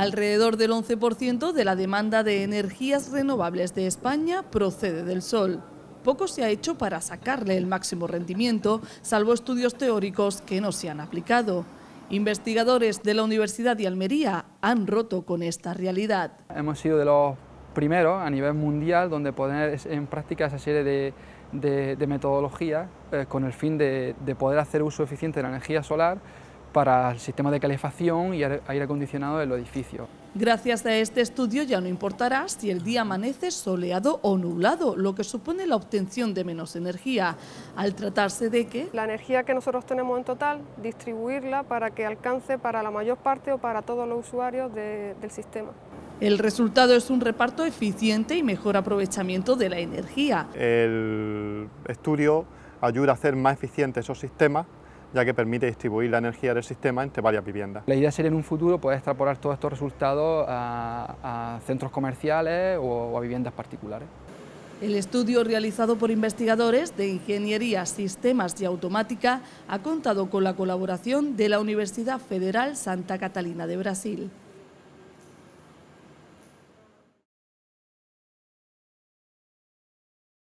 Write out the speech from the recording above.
Alrededor del 11% de la demanda de energías renovables de España procede del sol. Poco se ha hecho para sacarle el máximo rendimiento, salvo estudios teóricos que no se han aplicado. Investigadores de la Universidad de Almería han roto con esta realidad. Hemos sido de los primeros a nivel mundial donde poner en práctica esa serie de, metodologías eh, con el fin de poder hacer uso eficiente de la energía solar para el sistema de calefacción y aire acondicionado del edificio. Gracias a este estudio ya no importará si el día amanece soleado o nublado, lo que supone la obtención de menos energía, al tratarse de que... La energía que nosotros tenemos en total, distribuirla para que alcance para la mayor parte o para todos los usuarios del sistema. El resultado es un reparto eficiente y mejor aprovechamiento de la energía. El estudio ayuda a hacer más eficientes esos sistemas ya que permite distribuir la energía del sistema entre varias viviendas. La idea sería en un futuro poder extrapolar todos estos resultados a, centros comerciales o a viviendas particulares. El estudio realizado por investigadores de Ingeniería, Sistemas y Automática ha contado con la colaboración de la Universidad Federal Santa Catalina de Brasil.